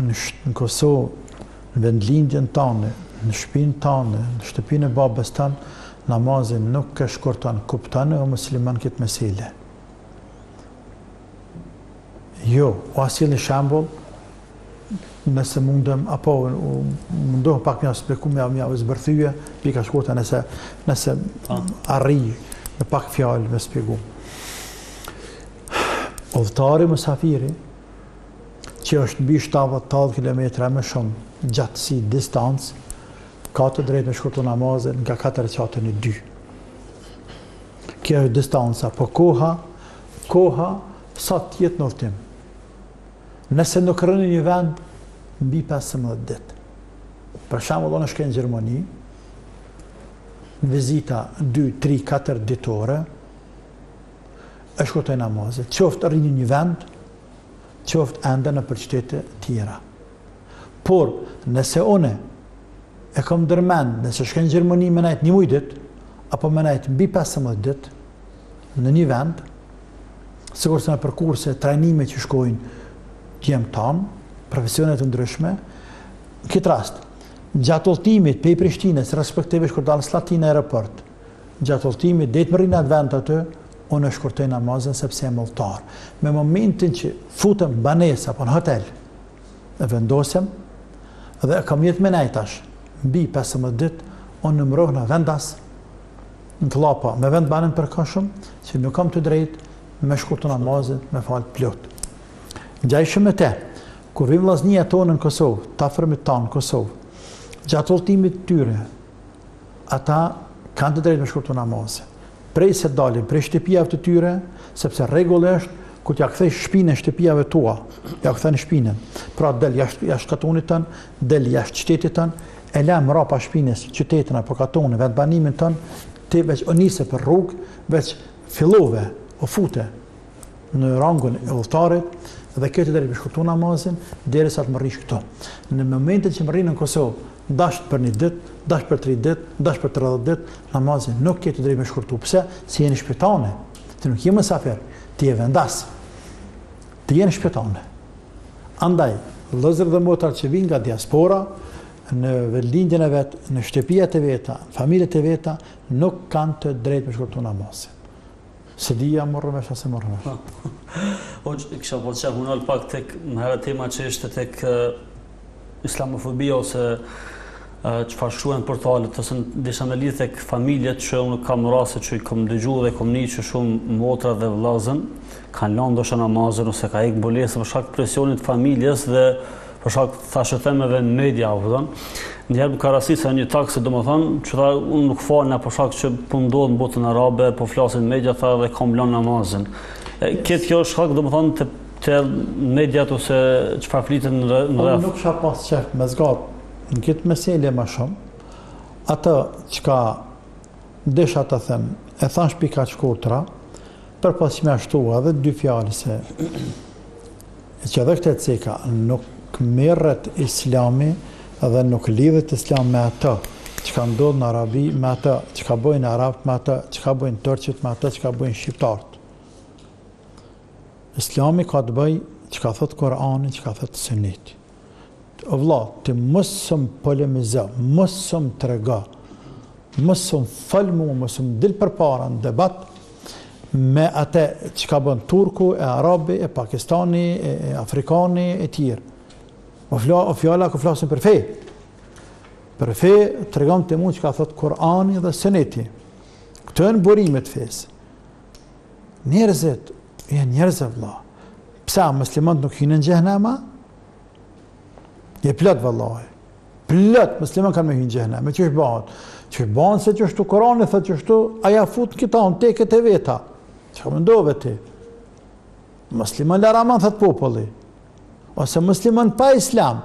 në Kosovë, në vendlindjen tane, në shpinë tane, në shtëpinë e babës tanë, namazin nuk e shkurton, kuptone o musliman këtë mesele. Jo, ua sjell një shambull, nëse mundem, apo mundohem pak m'ia spjegu m'ia m'ia zbërthy në, pika t'shkurta nëse, nëse po. arrij në pak fjalë me spjegu. Udhtari musafiri, që është mbi shtatëdhjetë kilometra e më shumë gjatësi distancë, ka të drejtë me shkurtu namazin nga katër rekate në dy. Kjo është distanca, po koha, koha sa të jetë në udhtim. Nëse nuk rrin në një vend, mbi 15 ditë. Për shembull unë shkoj në Gjermoni, në vizita 2, 3, 4 ditore, e shkurtoj namazet, qoftë rri në një vend, qoftë endem nëpër qytete të tjera. Por, nëse unë e kam ndërmend, nëse shkoj në Gjermani me nejt një muaj ditë, apo me nejt mbi 15 ditë në një vend, sikur se nëpër kurse, trajnime që shkojnë djemë tanë, profesione të ndryshme, në këtë rast, gjatë udhëtimit prej Prishtinës, respektivisht kur dal në Slatinë aeroport, Gjatë udhëtimit deri të mërrij në atë vend aty, unë e shkurtoj namazin sepse jam udhëtar. Në momentin që futem në banesë apo në hotel, e vendosem dhe e kam nijet me nejt tash, mbi 15 ditë, unë numërohem vendas, në kllapa, me vendbanim të përkohshëm, që nuk kam të drejtë me shkurtu namazin, me falë plot. Ngjashëm me të, kur vijnë vllaznia jonë në Kosovë, të afërmit tanë në Kosovë, gjatë udhëtimit të tyre, Ata kanë të drejtë me shkurtu namazin. Prej se dalin prej shtëpiave të tyre, sepse rregulli është kur t'ia kthesh shpinën shtëpiave tua, ia kthen shpinën. Pra del jashtë katunit tënd, del jashtë qytetit tënd, e la mrapa shpinës qytetin apo katunin, vendbanimin tënd, ti veç u nise për rrugë, veç fillove, u fute në rangun e udhëtarit dhe ke të drejtë me shkurtu namazin derisa të mërrish këtu. Në momentin që mërrin në Kosovë, Dasht për një ditë, dasht për tri ditë, dasht për tridhjetë ditë, namazin nuk ke të drejtë me shkurtu. Pse? Se je në shpi tane. Ti nuk je mysafir, ti je vendas. Ti je në shpi tane. Andaj, vëllezër dhe motra që vijnë nga diaspora, në vendlindjen e vet, në shtëpiat e veta, familjet e veta, nuk kanë të drejtë me shkurtu namazin. S'e di a morën vesh a s'e morën vesh. Hoxhë, kisha pas qef m'u nal pak tek më herët tema që ishte tek islamofobia ose çfarë shkrujnë portalet ose desha me lidhë tek familjet që unë kam raste që i kom dëgju dhe kom ni që shumë motra dhe vllazën kanë lanë ndoshta namazin ose ka hek mbulesën për shkak presionit të familjes dhe Për shkak të thashethemeve në media, apo thon, një herë m'ka rastis një taksist, domethënë, që tha unë nuk falna për shkak që po ndodh në botën arabe, po flasin media tha dhe kam lënë namazin. E këta, kjo është shkak domethënë te mediat ose çfarë flitet në rreth. Unë nuk kisha pas qef me zgat në këtë mesele më shumë. Ato çka Desha të them, e thashë pika të shkurtra, po pasi që m'i shtu edhe dy fjalë siç edhe këtu ceka nuk merret islami dhe nuk lidhet islam me atë çka ndodh në Arabi, me atë çka bojnë arabët, me atë çka bojnë turqit, me atë çka bojnë shqiptarët. Islami ka të bëjë çka thotë Kurani, çka thotë Syneti. O vlla, ti mos më polemizo, mos më trego, mos më fol mua, mos më dil përpara në debat me atë çka bën turku, e arabi, e pakistani, e, e afrikani e tjerë. O fla, o fjala kur flasim për fe. Për fe tregom ti mua çka thotë Kur'ani dhe Sunneti. Këto janë burimet e fesë. Njerëzit Janë njerëz, o vëlla. Pse a muslimanët nuk hyjnë në xhehenem a? Je plot vallahi. Plot musliman kanë me hyjnë në xhehenem. Me qysh bahet? Qysh bahet se qështu Kurani thotë qështu, a ia fut kit'an teket e veta. Çka mendove ti? Musliman laraman thotë populli. Ose musliman pa islam.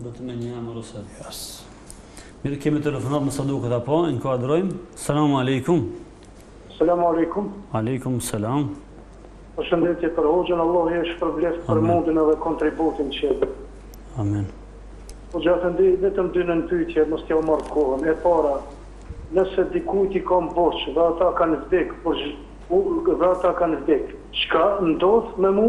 Do të me një emër ose. Yes. Mirë kemi telefonat më sa duket apo, në ka urdhërojmë. Salamu alaikum. Salamu alaikum. Alaikum, salam. Përshëndetje për hoxhën, Allah e shpërbleftë për mundin edhe kontributin që edhe. Amin. Po gjithashtu, vetëm dy nënpyetje, mos t'jua marr kohën. E para, nëse dikujt i kam borxh dhe ata kanë vdek, por dhe ata kanë vdek, çka ndodh me mu,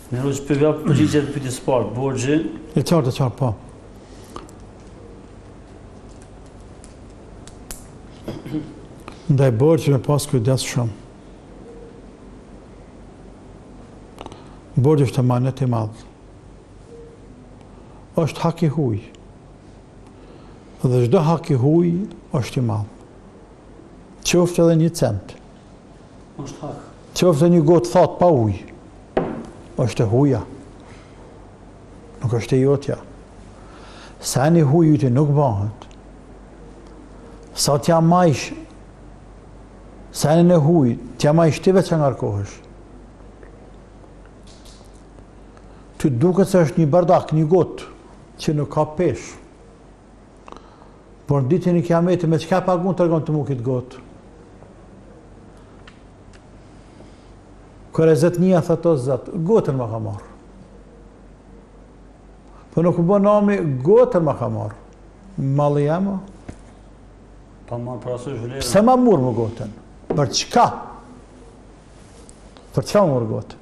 Mirë veç, po jap përgjigje pyetjes së parë, borxhi. E qartë, e qartë, po. Ndaj borxhi me pas kujdes shumë. Borxhi është emanet i madh. Është hak i huaj. Dhe çdo hak i huaj është i madh. Qoftë edhe një cent. është hak. Qoftë një gotë thatë pa ujë, është e huja, nuk është e jotja. Seni i huj yti nuk bëhet. Sa t'ja majsh senin e huj, t'ja majsh ti veç ngarkohesh. Ty duket se është një bardak, një gotë, që nuk ka peshë. Por në ditën e kiametit me çka e pagun, tregom ti mu kit gotë? Kur e zatet njëri, a thotë o Zot, gotën më ka marë. Po nuk u bë nami, gotën ma ka marrë. Malli jem, o? Ta më prasë zhulevë. Pse ma mur, ma gotën? Për çka? Për çka ma mur gotën?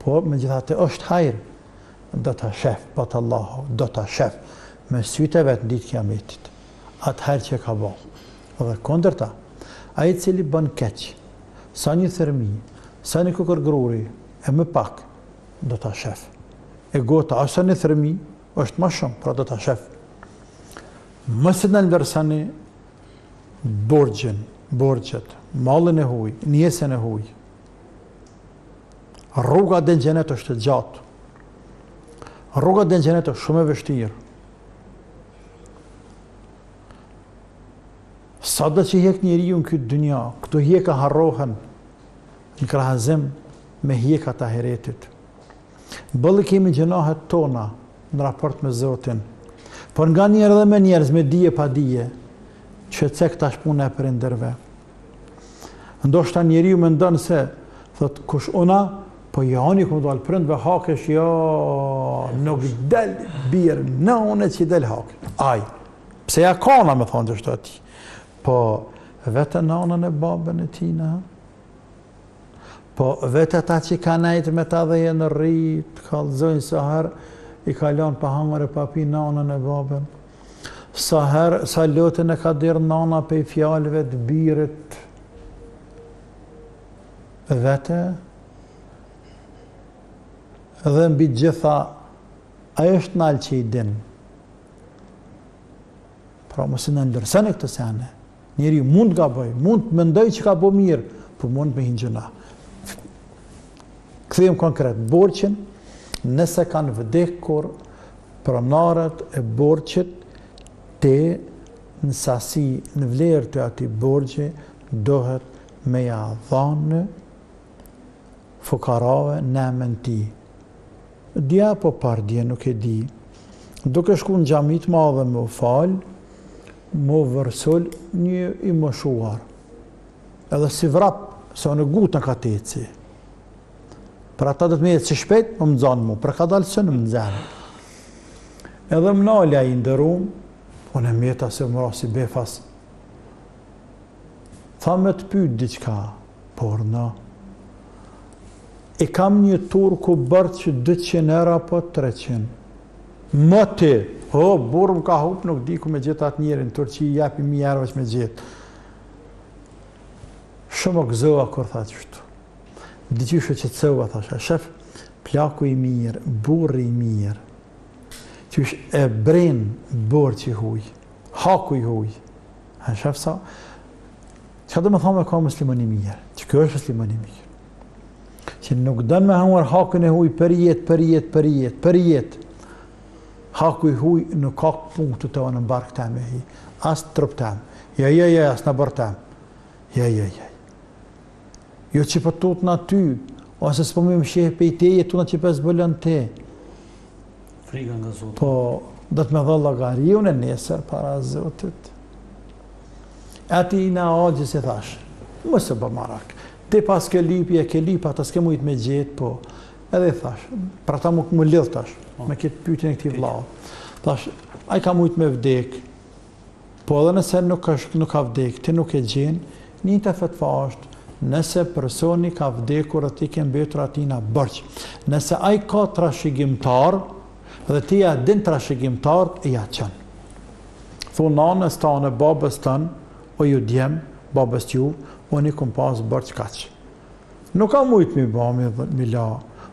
Po, megjithatë është hajër. Do ta shef, thotë Allahu, do ta shef me sytë e vet në ditë Kiametit atë hajër që ka bo. Dhe e kundërta, ai i cili bën keq, sa një thërmi, sa një kokërr gruri, e më pak, do ta shef. E gota është sa një thërmi, është më shumë, pra do ta shef. Mos i nënvlerësoni borxhin, borxhet, mallin e huj, pjesën e huj, Rruga deri në xhenet është e gjatë. Rruga deri në xhenet është shumë e vështirë. Sado që hjek njeriu në këtë dynja, këto hjeka harrohen në krahasim me hjekat e ahiretit. Boll i kemi gjynahet tona në raport me Zotin, por nganjëherë dhe me njerëz me dije pa dije, që cek tash puna e prindërve Ndoshta njeriu mendon se thot kush une, po ja une i kom dal prindve hakesh, jo nuk del bir none që del hakesh. Ai pse ja kona më thon qashtu atij. Po vete nanën e babën e tina. Po veti ata që kanë nejt me ta dhe janë rrit, kallzojnë sa herë i ka lon pa hangër e pa pi nanën e babën. Sa herë, sa lotin e ka derdh nana pej fjalëve të birit vete, dhe mbi të gjitha, Ai është nalt që i din. Pra, mos i nënvlerësoni këto sene, njeri mund të gaboj, mund të mendoj që ka bo mirë, por po mund me hi në gjynah. Kthejmë konkret, borxhin, nëse kanë vdekur, Pronarët e borxhit atë në sasi në vlerë të atij borxhi dohet me ja dhanë fukarave në emen të tij dje apo pardje nuk e di duke shku në xhami të madhe me u fal mu vërsul një i moshuar edhe si vrap se unë ngutna ka t'eci Për ata dojt me ec si shpejt, me më xanë mu, për kadalë s'un më xanë. Edhe më nal ai i nderum, po une mjeta se më rasi befas. Tha me të pytë diçka, por në, i kam një turku borxh 200 euro apo 300. Moti, o burrë më ka hupë, nuk di ku me gjet atë njeri, në Turqi i japi mi erëvesh me gjet. Shumë u gëzova, kur tha qështu. Diqysh u qetësova, thashë, shef, plaku i mirë, burri i mirë, qysh e bren borxhi i huj, haku i huj. A shef se çka do me thonë me kon muslimon i mirë? Që kjo është muslimon i mirë? Që nuk don me hangër hakun e huj për jetë, për jetë, për jetë, për jetë. Haku i huj nuk ka punë të të në bark këta me hi. As n'trup tem. Ja, ja, ja, as në bark tem. Ja, ja, ja. Jo që po tutna ty, ose s'po më msheh pej teje, tutna që po zbulon ti. Frika nga Zoti. Po, do të me dho llogari unë nesër para Zotit. Atina agjës i thash, mos ba marak, ti pas ke lypi e ke lypa, ta s'ke mujtë me gjetë, po, edhe i thash, pra ta më lidhë tash, po. me këtë pytjen e këtij vllau. Thash, ai ka mujtë me vdekë, Po edhe nëse nuk është nuk ka vdekë, ti nuk e gjen, njëjta fetva është nëse personi ka vdekur dhe ti ke mbetur atina borxh. Nëse ai ka trashëgimtar dhe ti ja din trashëgimtarët e ja çon. Thu nanës tane, babës ton, o ju djem, babës ju, unë i kum pas borxh kaq. Nuk kam mujt mi ba mi dhë mi la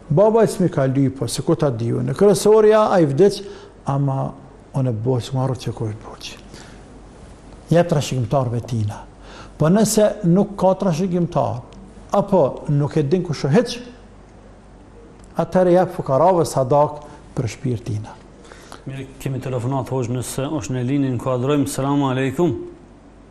baba s'mi ka lyp o se ku ta di unë kryesorja ai vdiq ama unë borxh marrë qe ku është borxhi jep trashëgimtarëve tina po nëse nuk ka trashëgimtar apo nuk e din kush hiç atëherë jap fukarave sadak për shpirt tina Mirë, kemi telefonatë hoxhë nëse është në linjë, inkuadrojmë, selamu alejkum.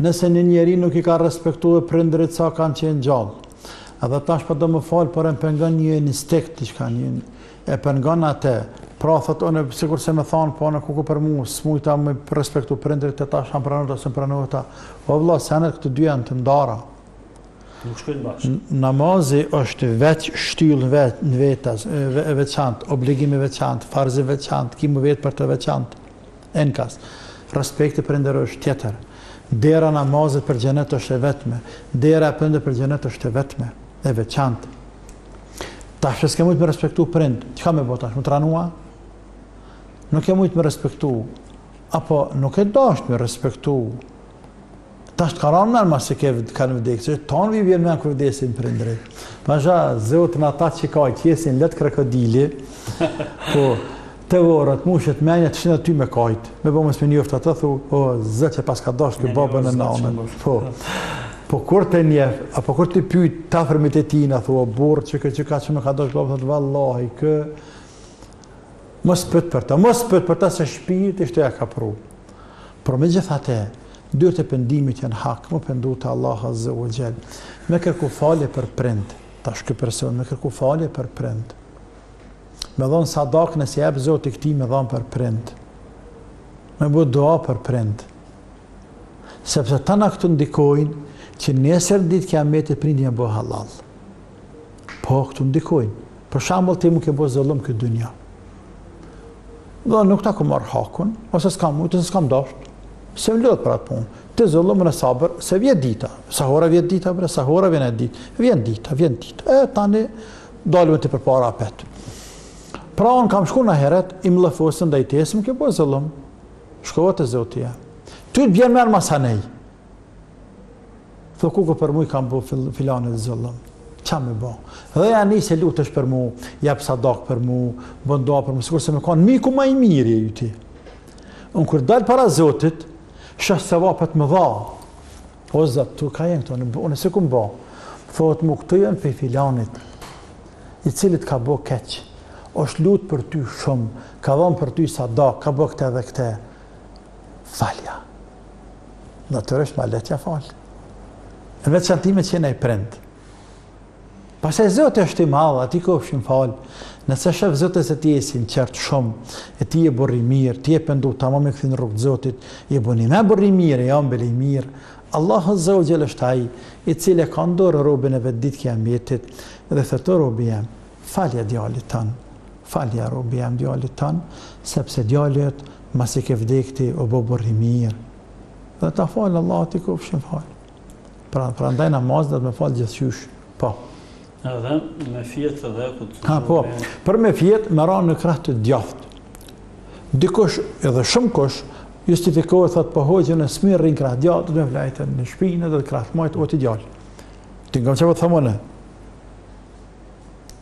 Nëse një njeri nuk i ka respektue prindërit sa kanë qenë gjallë, dhe tash po do me u falë por e pengon një instinkt diçka që e pengon ate, pra thotë unë sikurse me thanë po në kuku për mu, s'mujta me respektu prindërit e tash a m'pranohet o s'pranohet. O vëlla, senet këto dy janë të ndara. Nuk shkojnë bashkë. Namazi është veç shtyllë vet, në vetas, e veçantë, obligim i veçantë, farz i veçantë, ki më vetë për të veçantë. Enkas, respekti i prindërve osh tjetër, Dera namazit për xhenet është e vetme, dera e prindëve për xhenet është e vetme, e veçantë. Tash pse s'ke mujtë me respektu prindt, çka me bo tash, me u tranu a? Nuk ke mujtë me respektu, apo nuk ke dasht me respektu, Tash të ka ra n'men, masi që kanë vdekë, që të anë vi vjenë menë kur vdesin prindërit. Pasha Zotin, ata që ka qesin lot krokodili, po te vorret, mu shëtë menja të shënë aty me kajtë. Me po mësë me njërë të të thu, o, Zot, çë e paska dashtë ky babën e nanën. Po, po kur ta njef, apo kur t'i pyt të afërmit e tina, thu, o, burrë që kërë që ka që me ka dashtë babën, thotë, vallahi, ky, mos pyt për ta, mos pyt për ta se shpirt ishte ja ka pru. Por megjithatë, dyert e pendimit janë hap, m'u pendu te Allahu Azze ve Xhel, me kërku falje për prind, tash ky person me kërku falje për prind, me dhon sadak nëse i jep Zoti këtij me dhon për prind, me bo dua për prind, sepse tana këto ndikojnë që nesër ditë kiameti prindi e bo hallall. Po, këto ndikojnë. Për shembull ti më ke bo zullum n'këtë dynja. Dhe nuk ta kom marrë hakun, ose s'kam mujtë, ose s'kam dashtë. Se më lodhë për atë punë. Ti zullum unë sabër, se vjen dita. Sahora vjen dita, bre, sahora vjen ajo ditë. Vjen dita, vjen dita. E, tani, dalëve ti përpara apet. Pra, unë kam shku n'ahiret, i më lëfosën dhe i tesë, më ke bërë zullum. Shkova te Zoti. Ty të bjen n'men masanej. Thu kuku për mu i kam bo filanit zullum. Qa me bo? Dhe ja nis e lutesh për mu, jep sadak për mu, bon dua për mu, sikur se me kanë miku ma i miri i joti. Unë kur dal para Zotit, shoh sevape t'mëdha. O Zot, kah janë këto, unë s'i kom bo? Thotë mu, këto janë prej filanit, i cili t'ka bo keq, është lutë për ty shumë, ka dhonë për ty sadak, ka bo këte dhe këte. Falja. Natyrisht ma leht ja fal. Në veçanti me qenë ai prind. Pastaj Zoti është i madh, atij i kofshim falë. Nëse shef Zoti se ti je i sinqertë shumë, e ti je burrë i mirë, ti je pendu tamam je kthy n'rrugë të Zotit, je bo nime burrë i mirë, e ambele i mirë. Allahu Azze ve Xhel është ai, i cili e ka n'dorë robin e vet ditë kiametit, dhe thotë robi jem, falja djalit tand. Falja o robi jem djalit tand sepse djali jot masi ke vdek ti u bo burrë i mirë dhe ta falë Allahu atij kofshim falë pra prandaj namazin duhet me falë gjithqysh po Edhe me fjet dhe këtë Ha po, për me fjet me ra në krah të djathtë. Dikush edhe shumëkush justifikohet thot po hoxhë unë s'muj rri n'krah djathtë me flejtë në shpinë dhe në krah të majtë o ti djalë. Ti ngo çka po të thom unë.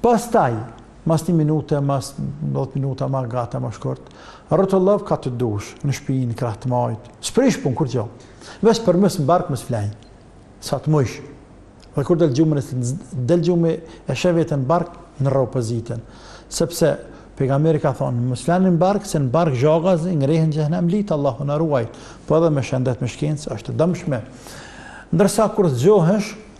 Pastaj, mas një minute, mas 10 minuta, ma gatë, ma shkurt, rrotullohu kah të dush, në shpinë, krah të majtë, s'prish punë, kurgjo, veç përmys në bark, mos flej, sa të mujsh, dhe kur del gjumë, del gjumë e sheh veten n'bark ndërro pozitën, sepse pejgamberi ka thonë, mos flini në bark, se në bark zhagas ngrehen xhehenemlitë, Allahu na ruaj. Po edhe me shëndet me shkencë është e dëmshme. Ndërsa kur zgjohesh,